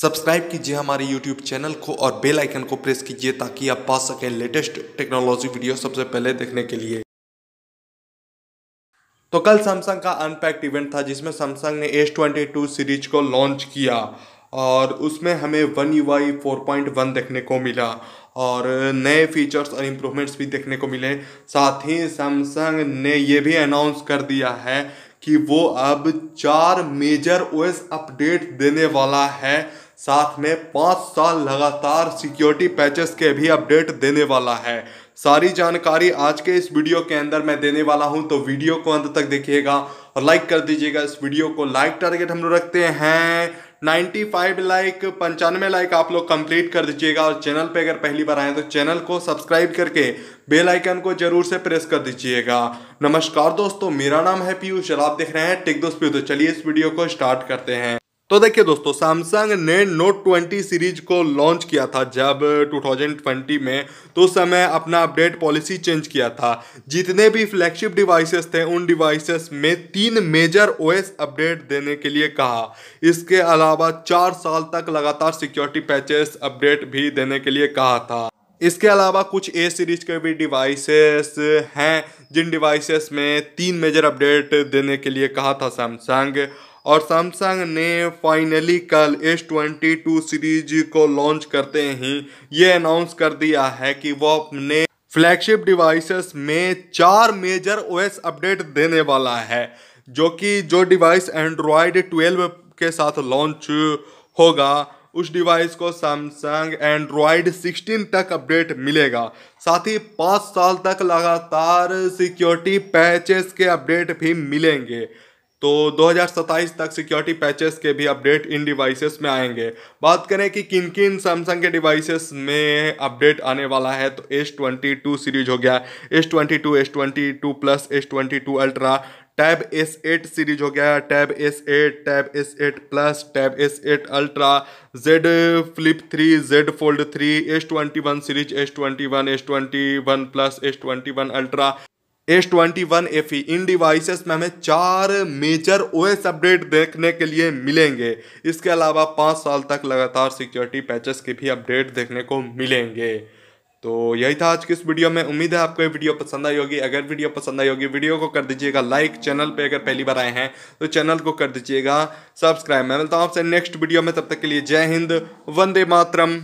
Subscribe कीजिए हमारे YouTube channel को और बेल आइकन को प्रेस कीजिए ताकि आप पा सकें लेटेस्ट टेक्नोलॉजी वीडियो सबसे पहले देखने के लिए। तो कल सैमसंग का अनपैक्ड इवेंट था जिसमें सैमसंग ने एस ट्वेंटी टू सीरीज़ को लॉन्च किया और उसमें हमें one U I four point one देखने को मिला और नए फीचर्स और इम्प्रूवमेंट्स भी देखने को मिले। साथ ही सैमसंग ने ये भी अनाउंस कर दिया है कि वो अब चार मेजर ओएस अपडेट देने वाला है। साथ में पाँच साल लगातार सिक्योरिटी पैचेस के भी अपडेट देने वाला है। सारी जानकारी आज के इस वीडियो के अंदर मैं देने वाला हूँ तो वीडियो को अंत तक देखिएगा और लाइक कर दीजिएगा। इस वीडियो को लाइक टारगेट हम लोग रखते हैं। 95 लाइक पंचानवे लाइक आप लोग कंप्लीट कर दीजिएगा। और चैनल पे अगर पहली बार आए तो चैनल को सब्सक्राइब करके बेल आइकन को ज़रूर से प्रेस कर दीजिएगा। नमस्कार दोस्तों, मेरा नाम है पीयूष और आप देख रहे हैं टेक दोस्त पीयू तो चलिए इस वीडियो को स्टार्ट करते हैं। तो देखिए दोस्तों सैमसंग ने नोट 20 सीरीज़ को लॉन्च किया था जब 2020 में। तो उस समय अपना अपडेट पॉलिसी चेंज किया था। जितने भी फ्लैगशिप डिवाइसेस थे, उन डिवाइसेस में तीन मेजर ओएस अपडेट देने के लिए कहा। इसके अलावा चार साल तक लगातार सिक्योरिटी पैचेस अपडेट भी देने के लिए कहा था। इसके अलावा कुछ ए सीरीज़ के भी डिवाइसेस हैं, जिन डिवाइसेस में तीन मेजर अपडेट देने के लिए कहा था सैमसंग और सैमसंग ने फाइनली कल एस ट्वेंटी टू सीरीज़ को लॉन्च करते ही ये अनाउंस कर दिया है कि वो अपने फ्लैगशिप डिवाइसेस में चार मेजर ओएस अपडेट देने वाला है, जो कि जो डिवाइस एंड्रॉयड 12 के साथ लॉन्च होगा, उस डिवाइस को सैमसंग एंड्रॉयड 16 तक अपडेट मिलेगा। साथ ही पाँच साल तक लगातार सिक्योरिटी पैचेस के अपडेट भी मिलेंगे। तो 2027 तक सिक्योरिटी पैचेस के भी अपडेट इन डिवाइसेस में आएँगे। बात करें कि किन किन सैमसंग के डिवाइसेस में अपडेट आने वाला है तो एस ट्वेंटी टू सीरीज़ हो गया S twenty two S twenty two plus S twenty two ultra tab S eight series हो गया tab S eight tab S eight plus tab S eight ultra Z flip three Z fold three S twenty one series S twenty one S twenty one plus S twenty one ultra S twenty one F इन devices में हमें चार major OS update देखने के लिए मिलेंगे। इसके अलावा पाँच साल तक लगातार सिक्योरिटी पैचेस के भी अपडेट देखने को मिलेंगे। तो यही था आज की इस वीडियो में। उम्मीद है आपको ये वीडियो पसंद आई होगी। अगर वीडियो पसंद आई होगी वीडियो को कर दीजिएगा लाइक चैनल पे अगर पहली बार आए हैं तो चैनल को कर दीजिएगा सब्सक्राइब मैं मिलता हूँ आपसे नेक्स्ट वीडियो में। तब तक के लिए जय हिंद, वंदे मातरम।